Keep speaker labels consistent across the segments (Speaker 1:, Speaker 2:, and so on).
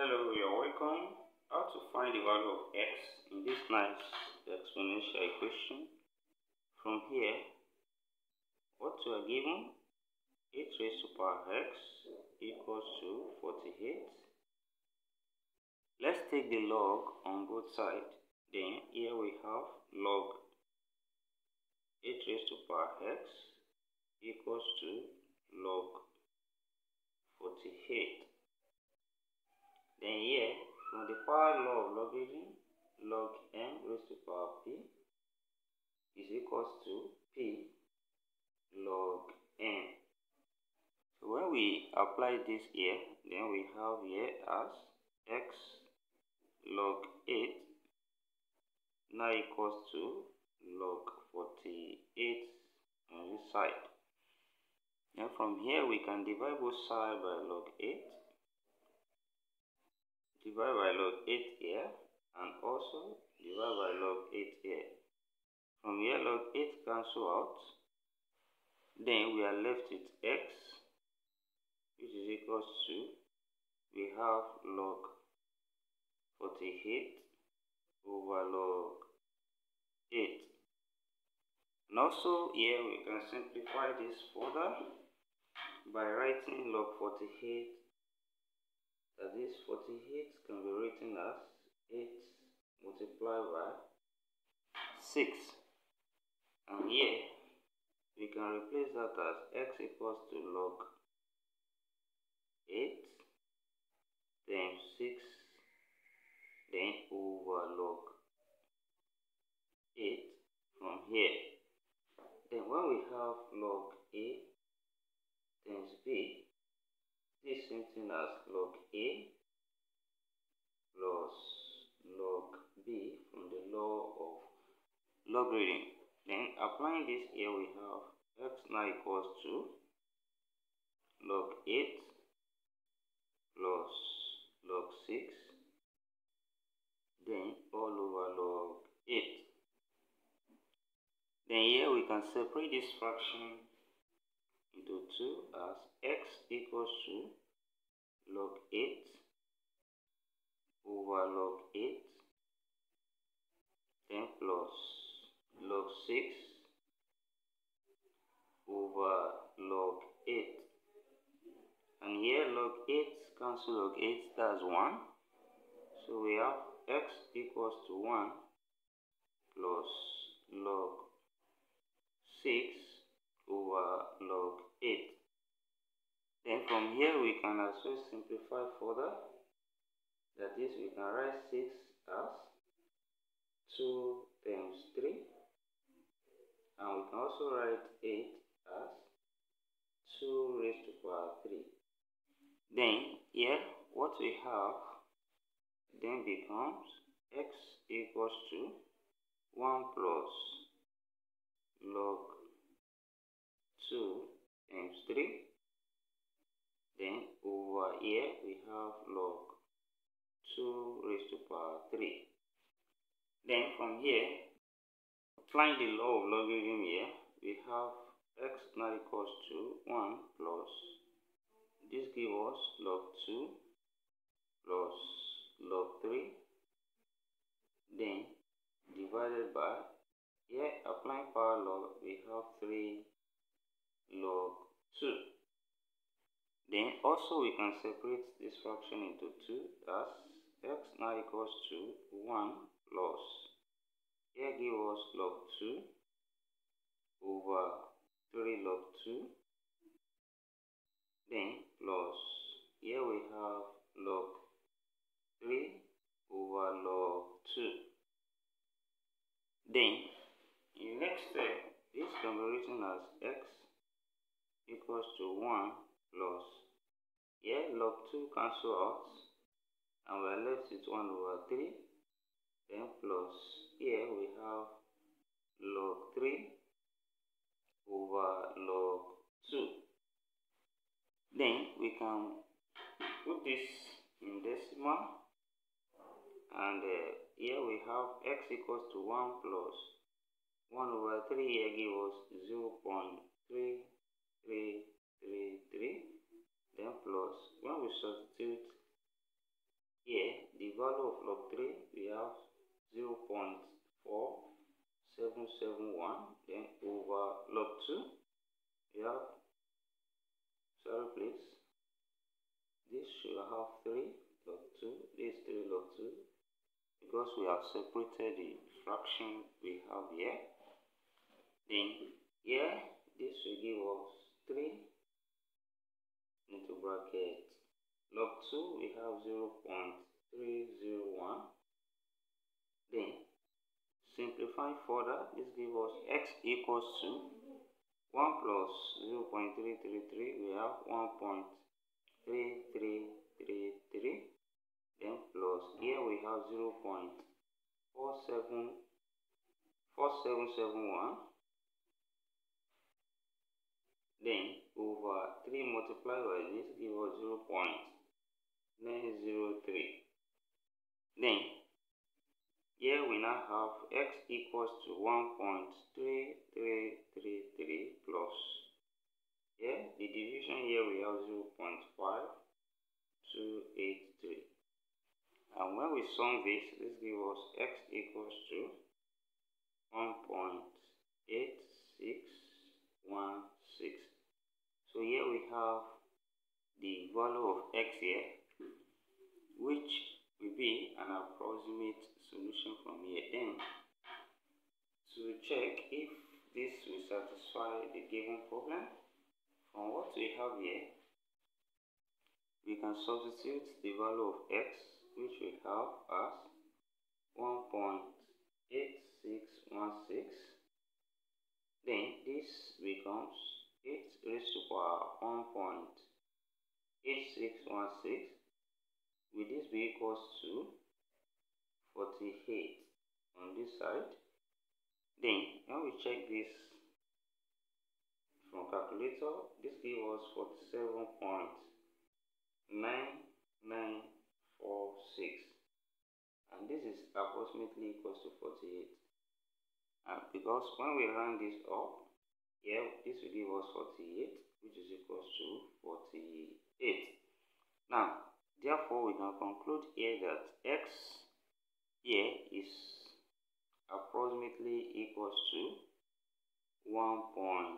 Speaker 1: Hello, you're welcome. How to find the value of x in this nice exponential equation. From here, what you are given, 8 raised to power x equals to 48. Let's take the log on both sides. Then here we have log 8 raised to power x equals to log 48. The power law of logarithm, log m raised to power p is equals to p log n. So when we apply this here, then we have here as x log 8 now equals to log 48 on this side. Now from here we can divide both sides by log 8 divide by log 8 here and also divide by log 8 here. From here log 8 cancel out. Then we are left with x which is equals to we have log 48 over log 8. And also here we can simplify this further by writing log 48 that this 48 can be written as 8 multiplied by 6 and here we can replace that as x equals to log 8 times 6 then over log 8 from here. Then when we have log a times b this same thing as log A plus log B from the law of logarithm. Then applying this here we have x now equals to log 8 plus log 6 then all over log 8. Then here we can separate this fraction into 2 as x equals to log 8 over log 8 then plus log 6 over log 8 and here log 8 cancel log 8 that's 1 so we have x equals to 1 plus log 6 over log 8. Then from here we can also simplify further. That is, we can write 6 as 2 times 3. And we can also write 8 as 2 raised to power 3. Then here, what we have then becomes x equals to 1 plus log 2 times 3 then over here we have log 2 raised to power 3 then from here applying the law of logarithm here we have x now equals to 1 plus this gives us log 2 plus log 3 then divided by here applying power law we have 3 log 2. Then also we can separate this fraction into 2 as x now equals to 1 plus here give us log 2 over 3 log 2 then plus here we have log 3 over log 2 then in next step this can be written as x equals to 1 plus here log 2 cancel out and we're left with 1 over 3 then plus here we have log 3 over log 2 then we can put this in decimal and uh, here we have x equals to 1 plus 1 over 3 here give us 0 0.3 3, 3, 3. Then plus, when we substitute here the value of log 3 we have 0 0.4771 then over log 2 we have sorry please this should have 3 log 2 this 3 log 2 because we have separated the fraction we have here then here this will give us 3 into bracket. Log 2 we have 0 0.301 then simplify further. This gives us x equals to 1 plus 0 0.333 we have 1.3333 then plus here we have 0 0.4771 then over 3 multiplied by this gives us 0 0.903 then here we now have x equals to 1.3333 plus. Here the division here we have 0 0.5283 and when we sum this this gives us x equals to 1.8616 so here we have the value of x here which will be an approximate solution from here. Then, to check if this will satisfy the given problem, from what we have here, we can substitute the value of x, which we have as 1.8616. Then this becomes 8 raised to power 1.8616 will this be equals to 48 on this side. Then when we check this from calculator this gives us 47.9946 and this is approximately equals to 48 and because when we round this up here this will give us 48 which is equals to 48 now Therefore, we can conclude here that x here is approximately equals to 1.8616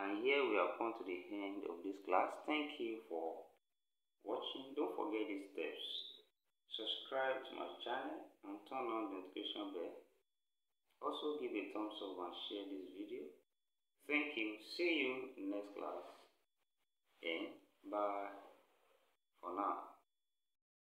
Speaker 1: and here we have come to the end of this class. Thank you for watching. Don't forget these steps. Subscribe to my channel and turn on the notification bell. Also give a thumbs up and share this video Thank you. See you next class. And bye for now.